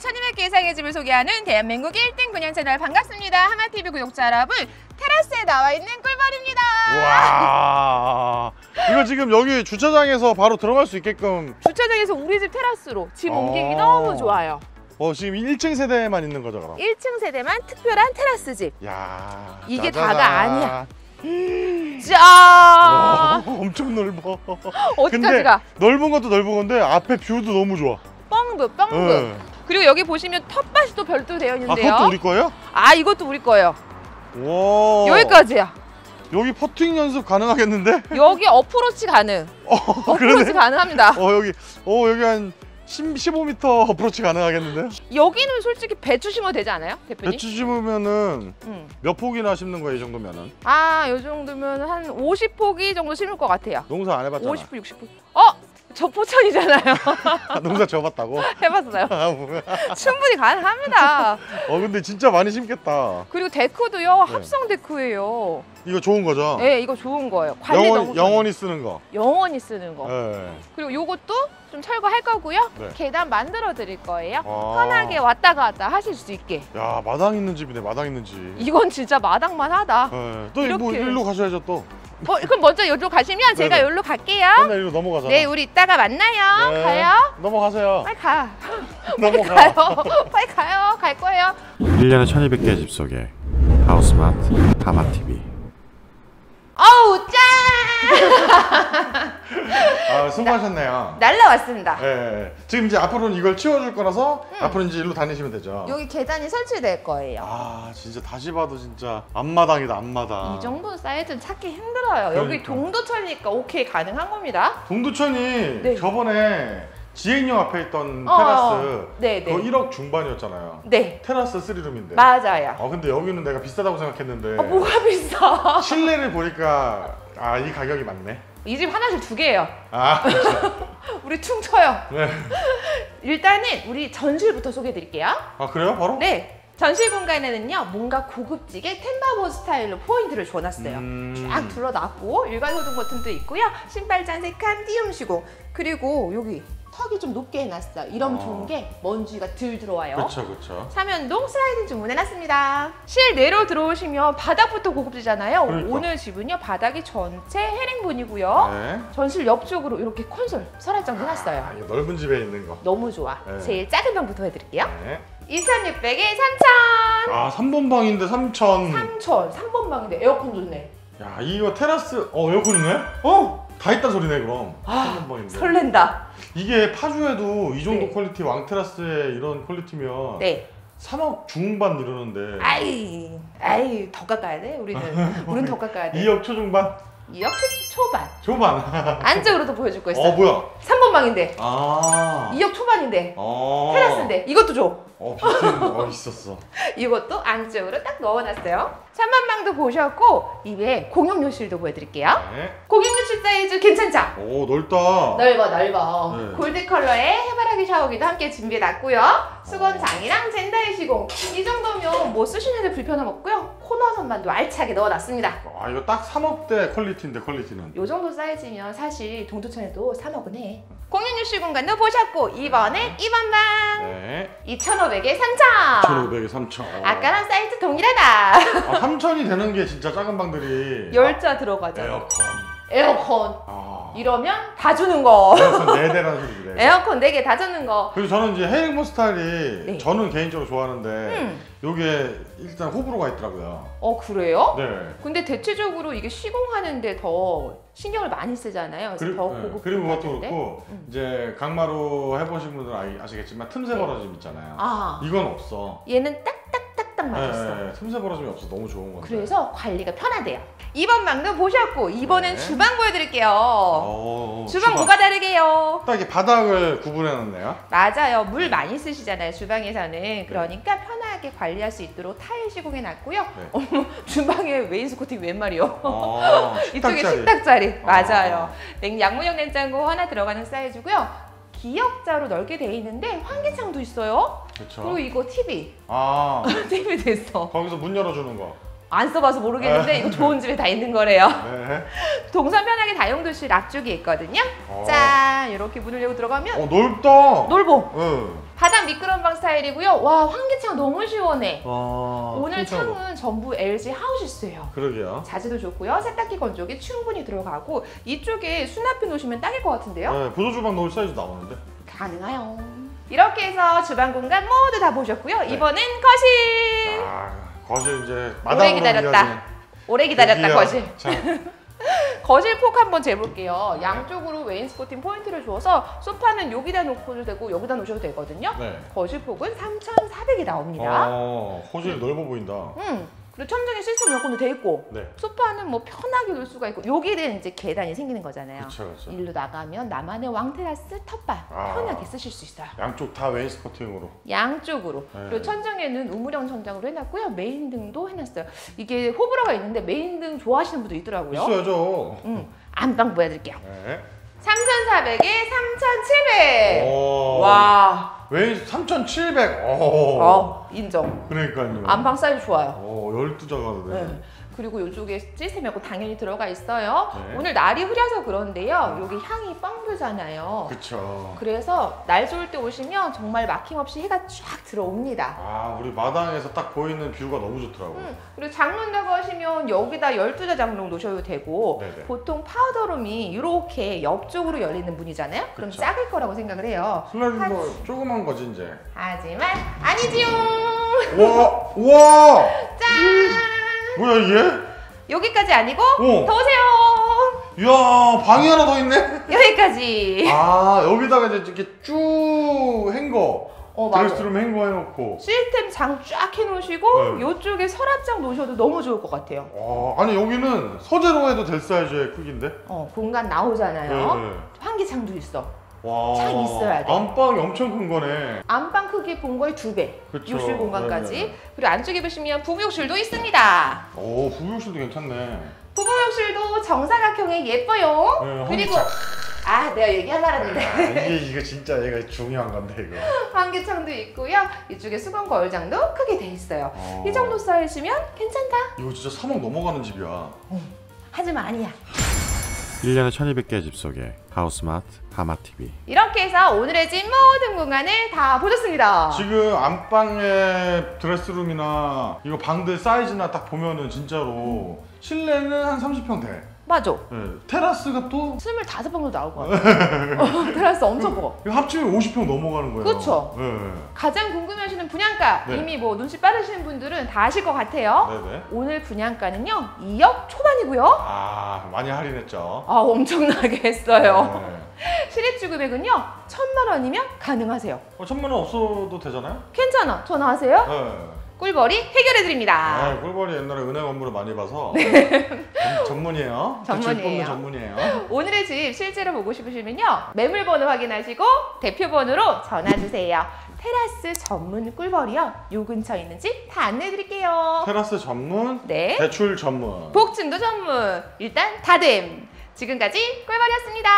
1200개 이상의 집을 소개하는 대한민국 1등 분양 채널 반갑습니다. 하마TV 구독자 여러분, 테라스에 나와 있는 꿀벌입니다. 와 이거 지금 여기 주차장에서 바로 들어갈 수 있게끔 주차장에서 우리 집 테라스로 집 옮기기 어. 너무 좋아요. 어 지금 1층 세대만 있는 거죠 그럼? 1층 세대만 특별한 테라스 집. 야 이게 짜자잔. 다가 아니야. 짜! 와, 엄청 넓어 어디까지 가? 넓은 것도 넓은 건데 앞에 뷰도 너무 좋아 뻥뷰, 뻥뷰. 네. 그리고 여기 보시면 텃밭이 또 별도 되어 아 있는데요. 그것도 우리 거예요? 아, 이것도 우리 거예요. 와 여기까지야. 여기 퍼팅 연습 가능하겠는데? 여기 어프로치 가능. 어 어프로치 그러네 가능합니다. 어 여기 어 여기 한 10, 15m 어프로치 가능하겠는데? 여기는 솔직히 배추 심어도 되지 않아요, 대표님? 배추 심으면은 응. 몇 포기나 심는 거예요 이 정도면은? 아, 요 정도면 한 50포기 정도 심을 것 같아요. 농사 안 해봤잖아 50포, 60포. 어? 저 포천이잖아요. 농사 지어봤다고? 해봤어요. 아 충분히 가능합니다. 어 근데 진짜 많이 심겠다 그리고 데크도요, 네. 합성 데크예요. 이거 좋은 거죠? 네, 이거 좋은 거예요. 관리 영원, 너무. 영원히 쓰는 거 영원히 쓰는 거. 네. 그리고 요것도 좀 철거할 거고요. 네. 계단 만들어 드릴 거예요. 아. 편하게 왔다 갔다 하실 수 있게. 야 마당 있는 집이네 마당 있는 집 이건 진짜 마당만 하다. 네. 또뭐 이렇게. 일로 가셔야죠 또 어, 그럼 먼저 여기로 가시면 제가 네네. 여기로 갈게요. 맨날 일로 넘어가잖아 네, 우리 이따가 만나요. 네. 가요. 넘어가세요 빨리 가. 넘어가 가요. 빨리 가요. 갈 거예요. 1년에 1200개의 집 속에 하우스마트 하마TV 어우, 짠! 아 수고하셨네요 날라왔습니다. 네. 지금 이제 앞으로는 이걸 치워줄 거라서 앞으로 이제 일로 다니시면 되죠 여기 계단이 설치될 거예요. 아 진짜 다시 봐도 진짜 앞마당이다 앞마당 이 정도 사이즈는 찾기 힘들어요. 여기 그러니까. 동두천이니까 오케이 가능한 겁니다. 동두천이 네. 저번에 지행역 앞에 있던 어, 테라스 네, 그거 네. 1억 중반이었잖아요 네, 테라스 3룸인데 맞아요. 아 근데 여기는 내가 비싸다고 생각했는데 아, 뭐가 비싸? 실내를 보니까 아 이 가격이 맞네. 이집 하나씩 두 개예요. 아 우리 퉁쳐요. 네. 일단은 우리 전실부터 소개해 드릴게요. 아 그래요? 바로? 네. 전실 공간에는요, 뭔가 고급지게 텐바보 스타일로 포인트를 줘놨어요. 음. 쫙 둘러놨고, 일괄 소등 버튼도 있고요. 신발 짠색한 띄움 시공. 그리고 여기 턱이 좀 높게 해놨어요. 이러면 어. 좋은 게 먼지가 덜 들어와요. 그렇죠, 그렇죠. 삼연동 슬라이딩 주문해놨습니다. 실내로 들어오시면 바닥부터 고급지잖아요. 그러니까. 오늘 집은요, 바닥이 전체 헤링본이고요. 네. 전실 옆쪽으로 이렇게 콘솔 서랍장 해놨어요. 아 넓은 집에 있는 거. 너무 좋아. 네. 제일 작은 방부터 해드릴게요. 네. 2,600에 3,000. 아 3번 방인데 3천. 3,000. 3번 방인데 에어컨 좋네. 야 이거 테라스 어 에어컨 있네? 어, 다 있다 소리네 그럼. 아, 3번 방인데. 설렌다. 이게 파주에도 이 정도 네. 퀄리티 왕 테라스에 이런 퀄리티면 네. 3억 중반 이러는데. 아이, 아이, 더 깎아야 돼. 우리는, 우리는 더 깎아야 돼. 2억 초중반? 2억 초, 초반. 초반. 안쪽으로도 보여줄 거 있어. 어 뭐야? 3번 방인데. 아. 2억 초반인데. 어. 테라스인데. 이것도 줘. 어 비싼 거 있었어. 이것도 안쪽으로 딱 넣어놨어요. 3번 방도 보셨고, 입에 공용욕실도 보여드릴게요. 네. 공용욕실 사이즈 괜찮죠? 오 넓다. 넓어 넓어 네. 골드 컬러의 해바라기 샤워기도 함께 준비해놨고요 수건장이랑 젠다이 시공 이 정도면 뭐 쓰시는데 불편함 없고요 코너 선반도 알차게 넣어놨습니다 아 이거 딱 3억대 퀄리티인데 퀄리티는. 요 정도 사이즈면 사실 동두천에도 3억은 해 공용 욕실 공간도 보셨고 이번엔 2번 방 네. 2,500에 3,000 1,500에 3,000. 아까랑 사이즈 동일하다 아 3,000이 되는 게 진짜 작은 방들이 열자 들어가죠 에어컨. 에어컨 아. 이러면 다 주는 거 에어컨 4대라는 소리래. 에어컨 4개 다 주는 거 그리고 저는 이제 헤링본 스타일이 네. 저는 개인적으로 좋아하는데 음. 요게 일단 호불호가 있더라고요. 어 그래요? 네. 근데 대체적으로 이게 시공하는데 더 신경을 많이 쓰잖아요. 그래서 더 네. 고급 그리고 그것도. 그렇고 음. 이제 강마루 해보신 분들은 아- 아시겠지만 틈새 네. 벌어짐 있잖아요. 아 이건 없어. 얘는 딱 딱딱딱 맞았어. 네, 네, 틈새 벌어짐이 없어 너무 좋은 건데. 그래서 관리가 편하대요. 이번 방도 보셨고 이번엔 네. 주방 보여드릴게요. 어, 주방 뭐가 다르게요? 딱 이렇게 바닥을 구분해놨네요. 맞아요. 물 많이 쓰시잖아요. 주방에서는. 그러니까 편하게 관리할 수 있도록 타일 시공해놨고요. 네. 어머, 주방에 웨인스 코팅 웬 말이요? 어, 이쪽에 식탁자리. 식탁 자리. 아. 맞아요. 냉 양문형 냉장고 하나 들어가는 사이즈고요. 기역자로 넓게 돼 있는데 환기창도 있어요. 그렇죠. 그리고 이거 TV. 아 TV 됐어. 거기서 문 열어주는 거. 안 써봐서 모르겠는데 이거 좋은 집에 다 있는 거래요. 네. 동선 편하게 다용도실 앞쪽에 있거든요. 어. 짠. 이렇게 문을 열고 들어가면 어 넓다. 넓어. 응. 바닥 미끄럼 방 스타일이고요. 와 환기창 너무 시원해. 아. 오늘. 창은 전부 LG 하우시스예요. 그러게요. 자재도 좋고요. 세탁기 건조기 충분히 들어가고 이쪽에 수납해 놓으시면 딱일 것 같은데요. 네, 보조 주방 넣을 사이즈 나오는데. 가능해요. 이렇게 해서 주방 공간 모두 다 보셨고요. 네. 이번엔 거실. 아, 거실 이제 오래 기다렸다. 오래 기다렸다 드디어. 거실. 자, 거실 폭 한번 재볼게요. 양쪽으로 wainscoting 포인트를 주어서 소파는 여기다 놓고도 되고 여기다 놓으셔도 되거든요. 네. 거실 폭은 3,400이 나옵니다. 어, 거실 넓어 보인다. 음, 그리고 천장에 시스템 에어컨도 돼 있고 네. 소파는 뭐 편하게 놓을 수가 있고 여기는 이제 계단이 생기는 거잖아요. 그렇죠, 그렇죠. 일로 나가면 나만의 왕테라스 텃밭 아. 편하게 쓰실 수 있어요. 양쪽 다 wainscoting으로. 양쪽으로 네. 그리고 천장에는 우물형 천장으로 해놨고요 메인 등도 해놨어요 이게 호불호가 있는데 메인 등 좋아하시는 분도 있더라고요 있어야죠. 음, 안방 보여드릴게요 네. 3,400에 3,700 오. 와 웨인 3,700. 오. 어, 인정 그러니까요. 안방 사이즈 좋아요 어, 12자가 네. 네. 그리고 이쪽에 시스템 에어컨 당연히 들어가 있어요 네. 오늘 날이 흐려서 그런데요 여기 향이 뻥 뚫렸잖아요 그쵸. 그래서 날 좋을 때 오시면 정말 막힘없이 해가 쫙 들어옵니다 아, 우리 마당에서 딱 보이는 뷰가 너무 좋더라고. 음, 그리고 장 놓는다고 하시면 여기다 12자 장롱 놓으셔도 되고 네네. 보통 파우더룸이 이렇게 옆쪽으로 열리는 문이잖아요. 그럼 그쵸. 작을 거라고 생각을 해요. 슬라이딩도 조그만 거지 이제. 하지만 아니지요. 와, 와, 짠! 뭐야 이게? 여기까지 아니고 어. 더 오세요. 이야, 방이 하나 더 있네. 여기까지. 아, 여기다가 이제 이렇게 쭉 행거, 어. 드레스룸 행거 해놓고. 시스템 장 쫙 해놓으시고 네. 이쪽에 서랍장 놓으셔도 너무 좋을 것 같아요. 와, 아니 여기는 서재로 해도 될 사이즈의 크기인데? 어 공간 나오잖아요. 네. 환기창도 있어. 와, 차 있어야 돼. 안방이 엄청 큰 거네. 안방 크기 본 거의 두 배. 그쵸. 욕실 공간까지. 네네. 그리고 안쪽에 보시면 부부욕실도 있습니다. 오, 부부욕실도 괜찮네. 부부욕실도 정사각형에 예뻐요. 네, 그리고. 아 내가 얘기하려고 아, 했는데 이게 이거 진짜 얘가 중요한 건데 이거. 환기창도 있고요. 이쪽에 수건 거울장도 크게 돼 있어요. 어. 이 정도 사이즈면 괜찮다. 이거 진짜 3억 넘어가는 집이야. 하지만 아니야. 1년에 1200개의 집 속에 하우스마트 하마TV 이렇게 해서 오늘의 집 모든 공간을 다 보셨습니다. 지금 안방의 드레스룸이나 이거 방들 사이즈나 딱 보면은 진짜로 실내는 한 30평 돼. 맞아. 네. 테라스가 또 25평도 나올 것 같아. 어, 테라스 엄청 커. 이거 합치면 50평 넘어가는 거예요. 그쵸. 네. 가장 궁금해하시는 분양가 네. 이미 뭐 눈치 빠르시는 분들은 다 아실 것 같아요. 네네. 오늘 분양가는요 2억 초반이고요. 아 많이 할인했죠. 아 엄청나게 했어요. 네. 실입주 금액은요 천만 원이면 가능하세요. 어, 천만 원 없어도 되잖아요. 괜찮아 전화하세요. 네. 꿀벌이 해결해 드립니다. 아, 꿀벌이 옛날에 은행 업무를 많이 봐서 전, 전문이에요. 전문이에요. 전문이에요. 오늘의 집 실제로 보고 싶으시면요 매물 번호 확인하시고 대표 번호로 전화 주세요. 테라스 전문 꿀벌이요. 요 근처에 있는 집 다 안내해 드릴게요. 테라스 전문, 네. 대출 전문. 복층도 전문 일단 다됨. 지금까지 꿀벌이었습니다.